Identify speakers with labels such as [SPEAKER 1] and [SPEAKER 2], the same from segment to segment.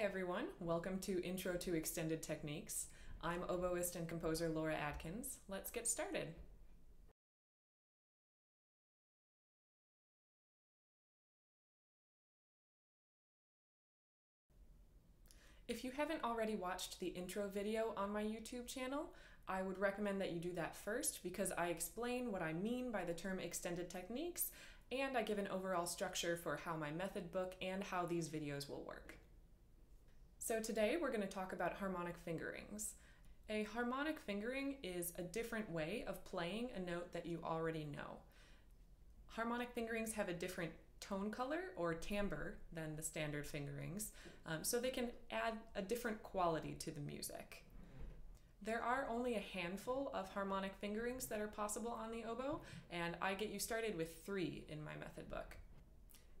[SPEAKER 1] everyone. Welcome to Intro to Extended Techniques. I'm oboist and composer Laura Adkins. Let's get started. If you haven't already watched the intro video on my YouTube channel, I would recommend that you do that first because I explain what I mean by the term extended techniques and I give an overall structure for how my method book and how these videos will work. So today we're going to talk about harmonic fingerings. A harmonic fingering is a different way of playing a note that you already know. Harmonic fingerings have a different tone color or timbre than the standard fingerings, um, so they can add a different quality to the music. There are only a handful of harmonic fingerings that are possible on the oboe, and I get you started with three in my method book.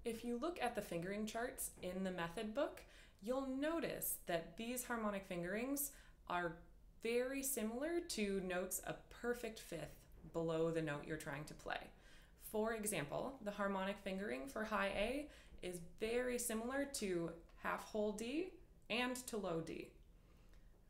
[SPEAKER 1] If you look at the fingering charts in the method book, you'll notice that these harmonic fingerings are very similar to notes a perfect fifth below the note you're trying to play. For example, the harmonic fingering for high A is very similar to half hole D and to low D.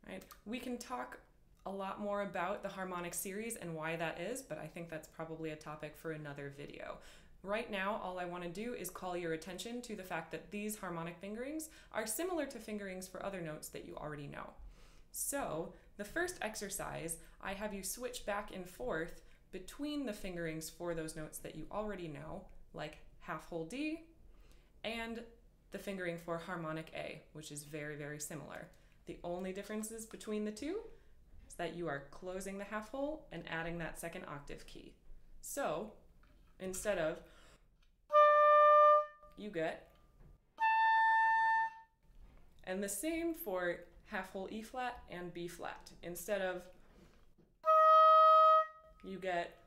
[SPEAKER 1] Right? We can talk a lot more about the harmonic series and why that is, but I think that's probably a topic for another video. Right now, all I want to do is call your attention to the fact that these harmonic fingerings are similar to fingerings for other notes that you already know. So, the first exercise, I have you switch back and forth between the fingerings for those notes that you already know, like half hole D, and the fingering for harmonic A, which is very, very similar. The only differences between the two is that you are closing the half hole and adding that second octave key. So instead of you get and the same for half hole E flat and B flat. Instead of you get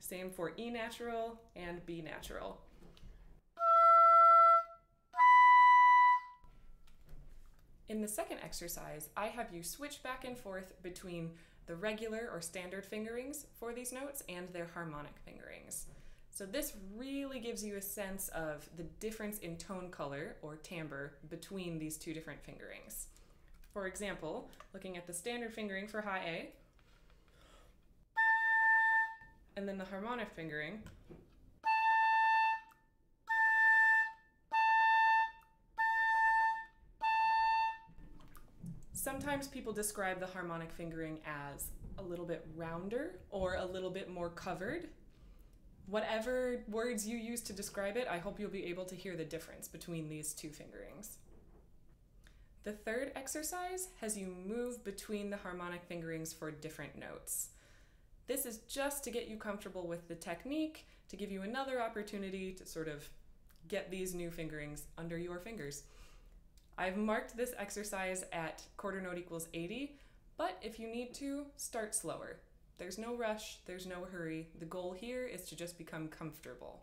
[SPEAKER 1] same for E natural and B natural. In the second exercise, I have you switch back and forth between the regular or standard fingerings for these notes and their harmonic fingerings. So this really gives you a sense of the difference in tone color or timbre between these two different fingerings. For example, looking at the standard fingering for high A, and then the harmonic fingering. Sometimes people describe the harmonic fingering as a little bit rounder or a little bit more covered. Whatever words you use to describe it, I hope you'll be able to hear the difference between these two fingerings. The third exercise has you move between the harmonic fingerings for different notes. This is just to get you comfortable with the technique, to give you another opportunity to sort of get these new fingerings under your fingers. I've marked this exercise at quarter note equals 80, but if you need to, start slower. There's no rush, there's no hurry. The goal here is to just become comfortable.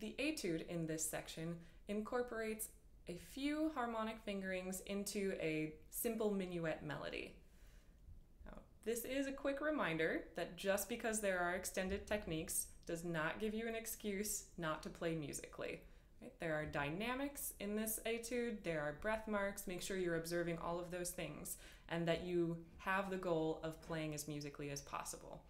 [SPEAKER 1] The etude in this section incorporates a few harmonic fingerings into a simple minuet melody. This is a quick reminder that just because there are extended techniques does not give you an excuse not to play musically. Right? There are dynamics in this etude, there are breath marks, make sure you're observing all of those things, and that you have the goal of playing as musically as possible.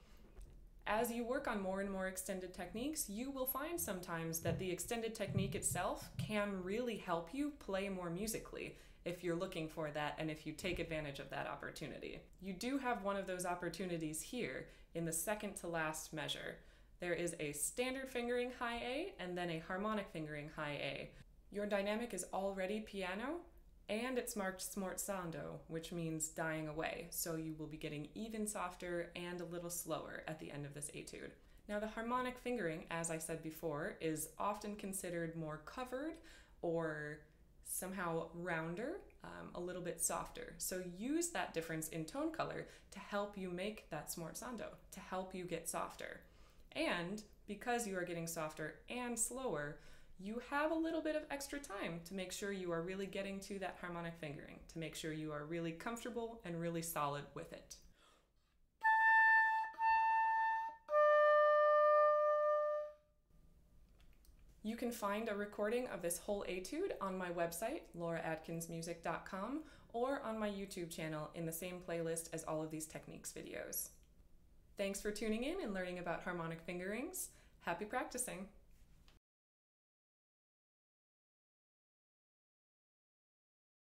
[SPEAKER 1] As you work on more and more extended techniques, you will find sometimes that the extended technique itself can really help you play more musically if you're looking for that and if you take advantage of that opportunity. You do have one of those opportunities here in the second to last measure. There is a standard fingering high A and then a harmonic fingering high A. Your dynamic is already piano, and it's marked smorzando, which means dying away, so you will be getting even softer and a little slower at the end of this etude. Now, the harmonic fingering, as I said before, is often considered more covered or somehow rounder, um, a little bit softer. So use that difference in tone color to help you make that smorzando, to help you get softer. And because you are getting softer and slower, you have a little bit of extra time to make sure you are really getting to that harmonic fingering, to make sure you are really comfortable and really solid with it. You can find a recording of this whole etude on my website, lauraadkinsmusic.com, or on my YouTube channel in the same playlist as all of these techniques videos. Thanks for tuning in and learning about harmonic fingerings. Happy practicing!